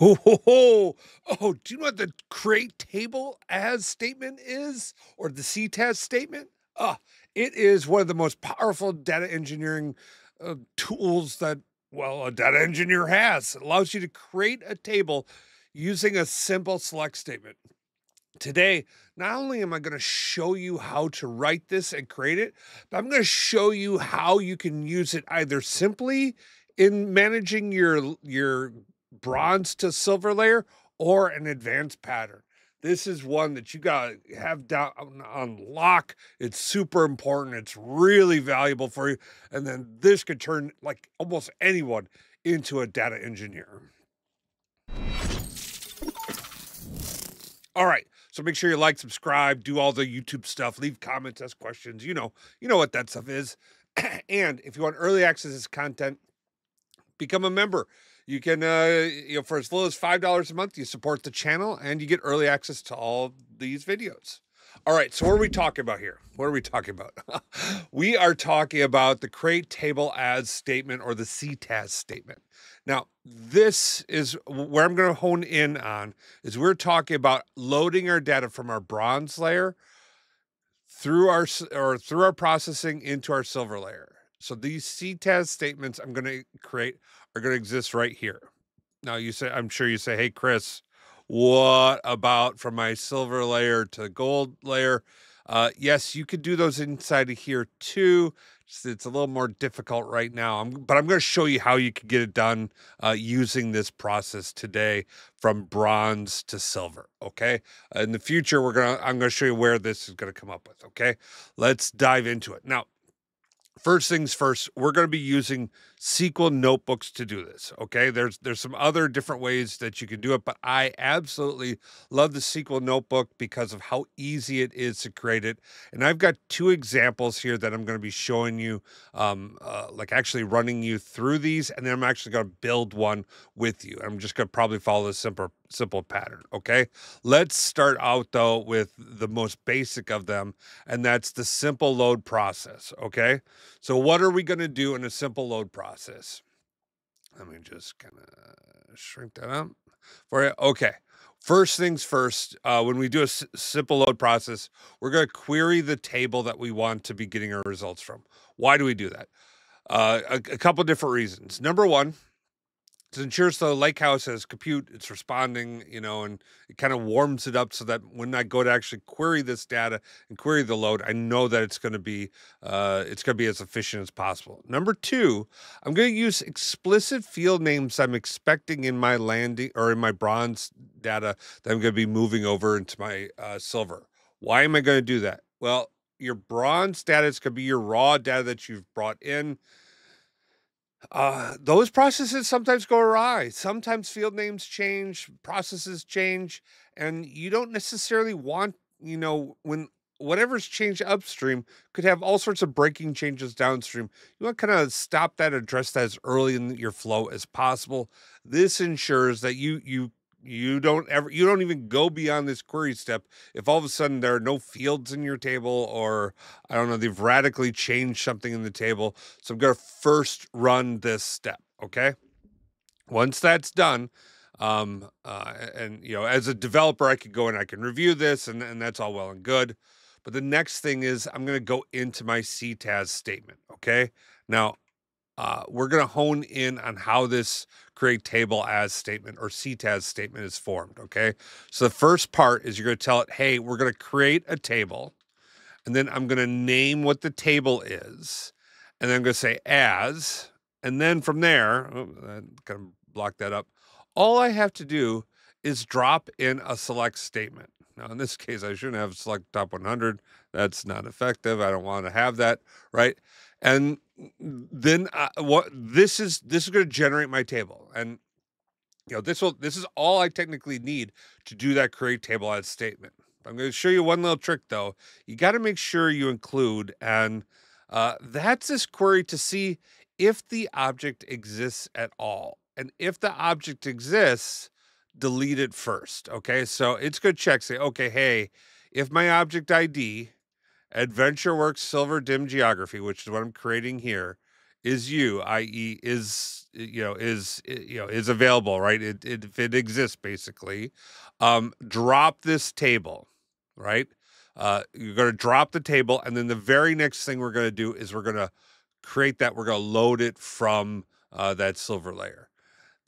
Oh, oh, oh, do you know what the create table as statement is or the CTAS statement? Ah, it is one of the most powerful data engineering uh, tools that, well, a data engineer has. It allows you to create a table using a simple select statement. Today, not only am I going to show you how to write this and create it, but I'm going to show you how you can use it either simply in managing your your bronze to silver layer or an advanced pattern. This is one that you got to have down on lock. It's super important. It's really valuable for you. And then this could turn like almost anyone into a data engineer. All right. So make sure you like, subscribe, do all the YouTube stuff, leave comments, ask questions. You know, you know what that stuff is. and if you want early access to this content, become a member. You can, uh, you know, for as little as five dollars a month, you support the channel and you get early access to all these videos. All right, so what are we talking about here? What are we talking about? we are talking about the create table as statement or the CTAS statement. Now, this is where I'm going to hone in on is we're talking about loading our data from our bronze layer through our or through our processing into our silver layer. So these CTAS statements I'm going to create are going to exist right here. Now you say, I'm sure you say, hey, Chris, what about from my silver layer to gold layer? Uh, yes, you could do those inside of here too. It's a little more difficult right now, I'm, but I'm going to show you how you can get it done uh, using this process today from bronze to silver. Okay, in the future, we're gonna I'm going to show you where this is going to come up with. Okay, let's dive into it now first things first, we're going to be using SQL notebooks to do this. Okay, there's there's some other different ways that you can do it, but I absolutely love the SQL notebook because of how easy it is to create it. And I've got two examples here that I'm going to be showing you, um, uh, like actually running you through these, and then I'm actually going to build one with you. I'm just going to probably follow the simple simple pattern. Okay, let's start out though with the most basic of them, and that's the simple load process. Okay, so what are we going to do in a simple load process? Let me just kind of shrink that up for you. Okay. First things first, uh, when we do a simple load process, we're going to query the table that we want to be getting our results from. Why do we do that? Uh, a, a couple different reasons. Number one, to ensure so Lakehouse has compute, it's responding, you know, and it kind of warms it up so that when I go to actually query this data and query the load, I know that it's going to be uh, it's going to be as efficient as possible. Number two, I'm going to use explicit field names I'm expecting in my landing or in my bronze data that I'm going to be moving over into my uh, silver. Why am I going to do that? Well, your bronze data could be your raw data that you've brought in uh, those processes sometimes go awry. Sometimes field names change, processes change, and you don't necessarily want, you know, when whatever's changed upstream could have all sorts of breaking changes downstream. You want to kind of stop that, address that as early in your flow as possible. This ensures that you you you don't ever you don't even go beyond this query step if all of a sudden there are no fields in your table or i don't know they've radically changed something in the table. So i'm going to first run this step okay? Once that's done um uh, and you know as a developer i could go and i can review this and, and that's all well and good. But the next thing is i'm going to go into my ctas statement okay? Now uh, we're going to hone in on how this create table as statement or CTAS statement is formed. Okay. So the first part is you're going to tell it, hey, we're going to create a table. And then I'm going to name what the table is. And then I'm going to say as. And then from there, oh, I kind of block that up. All I have to do is drop in a select statement. Now, in this case, I shouldn't have select top 100. That's not effective. I don't want to have that, right? And then uh, what this is this is going to generate my table. And you know this will this is all i technically need to do that create table as statement. I'm going to show you one little trick though. You got to make sure you include and uh, that's this query to see if the object exists at all. And if the object exists delete it first okay? So it's going to check say okay hey if my object id AdventureWorks Silver Dim Geography, which is what I'm creating here, is you, i.e., is you know is you know is available, right? It, it if it exists, basically, um, drop this table, right? Uh, you're going to drop the table, and then the very next thing we're going to do is we're going to create that. We're going to load it from uh, that silver layer.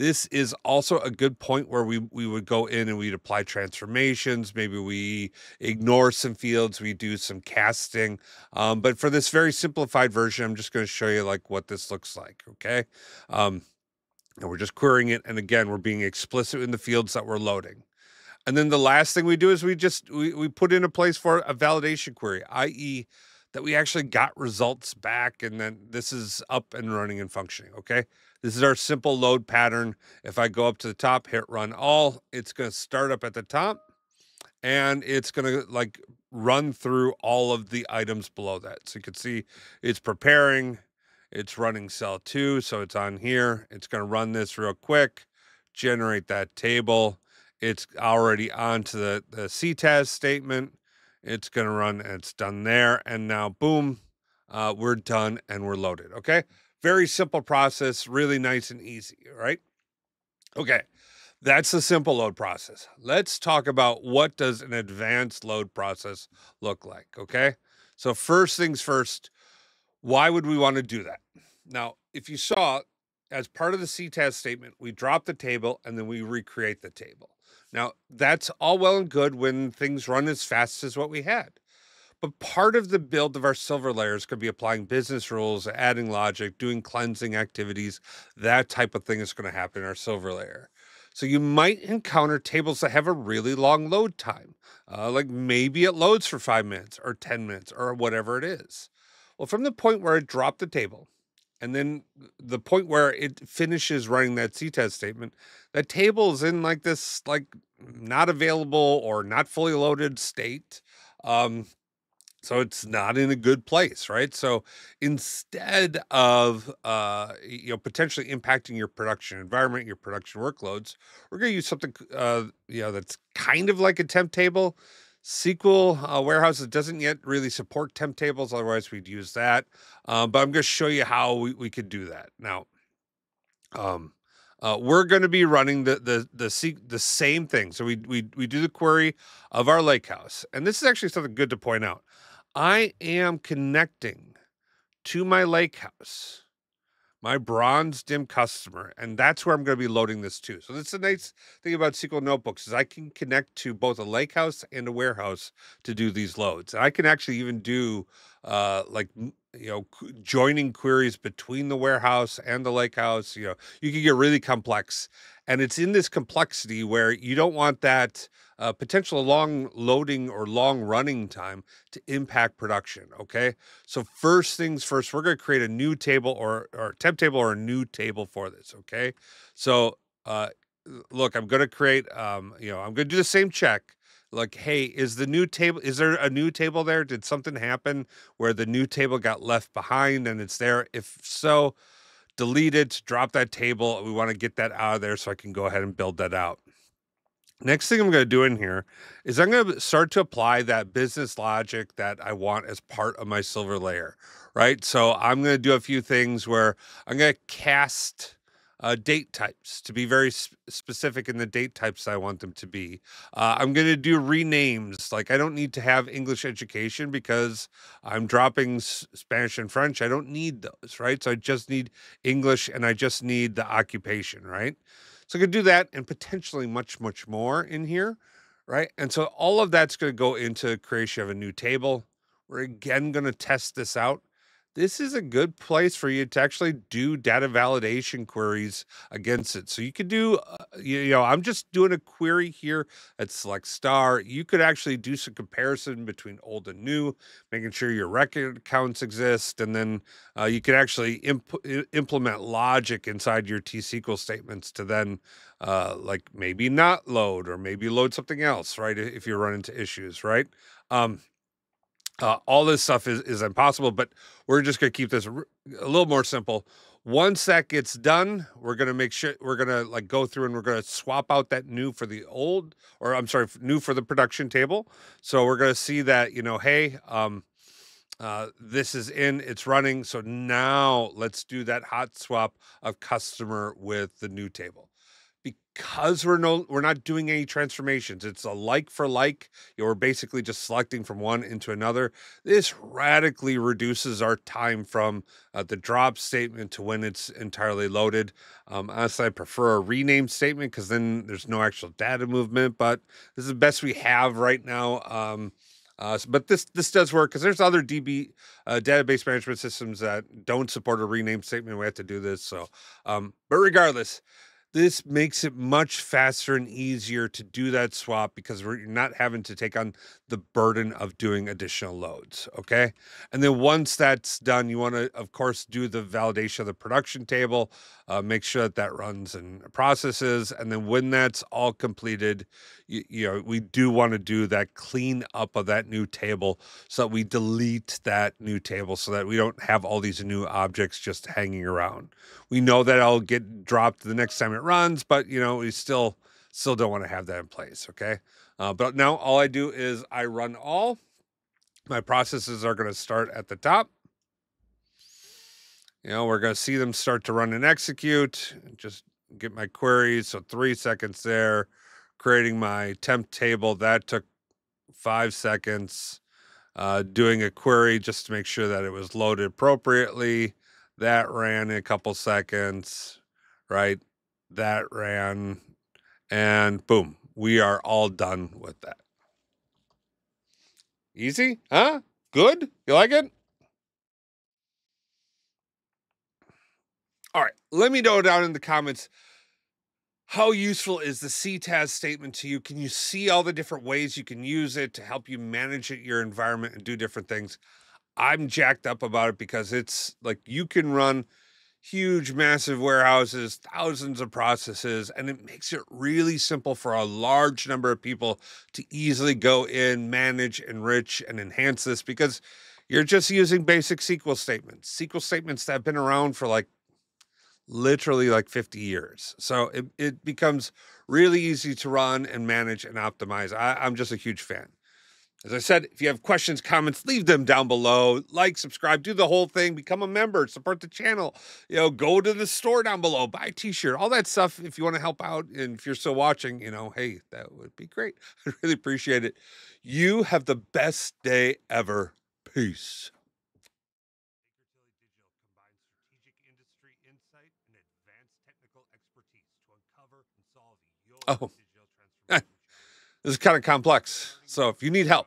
This is also a good point where we we would go in and we'd apply transformations. Maybe we ignore some fields, we do some casting. Um, but for this very simplified version, I'm just going to show you like what this looks like. Okay. Um, and we're just querying it. And again, we're being explicit in the fields that we're loading. And then the last thing we do is we just we, we put in a place for a validation query, i.e., that we actually got results back and then this is up and running and functioning. Okay. This is our simple load pattern. If I go up to the top, hit run all, it's going to start up at the top and it's going to like run through all of the items below that. So you can see it's preparing, it's running cell two. So it's on here. It's going to run this real quick, generate that table. It's already onto the, the C CTAS statement. It's going to run and it's done there. And now, boom, uh, we're done and we're loaded. Okay. Very simple process, really nice and easy, right? Okay, that's the simple load process. Let's talk about what does an advanced load process look like, okay? So first things first, why would we want to do that? Now, if you saw, as part of the CTAS statement, we drop the table and then we recreate the table. Now, that's all well and good when things run as fast as what we had. But part of the build of our silver layers could be applying business rules, adding logic, doing cleansing activities. That type of thing is going to happen in our silver layer. So you might encounter tables that have a really long load time. Uh, like maybe it loads for five minutes or 10 minutes or whatever it is. Well, from the point where it dropped the table and then the point where it finishes running that CTAS statement, that table is in like this, like not available or not fully loaded state. Um, so it's not in a good place right so instead of uh you know potentially impacting your production environment your production workloads we're going to use something uh you know that's kind of like a temp table SQL uh, warehouses doesn't yet really support temp tables otherwise we'd use that um, but i'm going to show you how we, we could do that now um uh, we're going to be running the the the the same thing. So we we we do the query of our lakehouse, and this is actually something good to point out. I am connecting to my lake house, my bronze dim customer, and that's where I'm going to be loading this to. So that's the nice thing about SQL Notebooks is I can connect to both a lake house and a warehouse to do these loads. And I can actually even do uh, like you know joining queries between the warehouse and the lake house. You know, you can get really complex, and it's in this complexity where you don't want that uh, potential long loading or long running time to impact production. Okay. So, first things first, we're going to create a new table or, or temp table or a new table for this. Okay. So, uh, look, I'm going to create, um, you know, I'm going to do the same check. Like, hey, is the new table, is there a new table there? Did something happen where the new table got left behind and it's there? If so, delete it, drop that table. We want to get that out of there so I can go ahead and build that out. Next thing I'm going to do in here is I'm going to start to apply that business logic that I want as part of my silver layer, right? So I'm going to do a few things where I'm going to cast uh, date types to be very sp- specific in the date types I want them to be. Uh, I'm going to do renames. Like I don't need to have English education because I'm dropping Spanish and French. I don't need those, right? So I just need English and I just need the occupation, right? So I could do that and potentially much, much more in here, right? And so all of that's going to go into creation of a new table. We're again going to test this out this is a good place for you to actually do data validation queries against it. So you could do, uh, you know, I'm just doing a query here at select star. You could actually do some comparison between old and new, making sure your record accounts exist. And then uh, you could actually imp implement logic inside your T-SQL statements to then uh, like maybe not load or maybe load something else, right? If you run into issues, right? Um, uh, all this stuff is, is impossible, but we're just going to keep this a little more simple. Once that gets done, we're going to make sure we're going to like go through and we're going to swap out that new for the old, or I'm sorry, new for the production table. So we're going to see that, you know, hey, um, uh, this is in, it's running. So now let's do that hot swap of customer with the new table because we're no we're not doing any transformations it's a like for like you know, we're basically just selecting from one into another this radically reduces our time from uh, the drop statement to when it's entirely loaded um, honestly i prefer a rename statement because then there's no actual data movement but this is the best we have right now um, uh, but this this does work because there's other DB uh, database management systems that don't support a rename statement. We have to do this. So, um, but regardless, this makes it much faster and easier to do that swap because we're not having to take on the burden of doing additional loads. Okay. And then once that's done, you want to, of course, do the validation of the production table, uh, make sure that that runs and processes. And then when that's all completed, you, you know, we do want to do that clean up of that new table so that we delete that new table so that we don't have all these new objects just hanging around. We know that I'll get dropped the next time it runs, but you know, we still still don't want to have that in place. Okay. Uh, but now all I do is I run all. My processes are going to start at the top. You know, we're going to see them start to run and execute. Just get my queries. So three seconds there. Creating my temp table. That took five seconds. Uh, doing a query just to make sure that it was loaded appropriately. That ran in a couple seconds, right? That ran, and boom, we are all done with that. Easy, huh? Good? You like it? All right, let me know down in the comments how useful is the CTAS statement to you? Can you see all the different ways you can use it to help you manage it, your environment and do different things? I'm jacked up about it because it's like you can run huge, massive warehouses, thousands of processes, and it makes it really simple for a large number of people to easily go in, manage, enrich, and enhance this because you're just using basic SQL statements, SQL statements that have been around for like literally like 50 years. So it, it becomes really easy to run and manage and optimize. I, I'm just a huge fan. As I said, if you have questions, comments, leave them down below. Like, subscribe, do the whole thing, become a member, support the channel. You know, go to the store down below, buy a t-shirt, all that stuff. If you want to help out and if you're still watching, you know, hey, that would be great. I'd really appreciate it. You have the best day ever. Peace. Oh. This is kind of complex. So if you need help,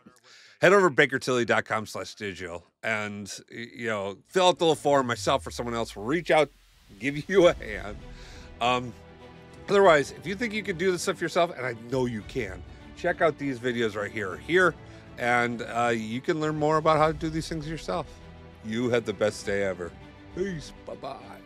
head over to bakertilly.com slash digital and, you know, fill out the little form. Myself or someone else will reach out, give you a hand. Um, otherwise, if you think you can do this stuff yourself, and I know you can, check out these videos right here here, and uh, you can learn more about how to do these things yourself. You had the best day ever. Peace. Bye-bye.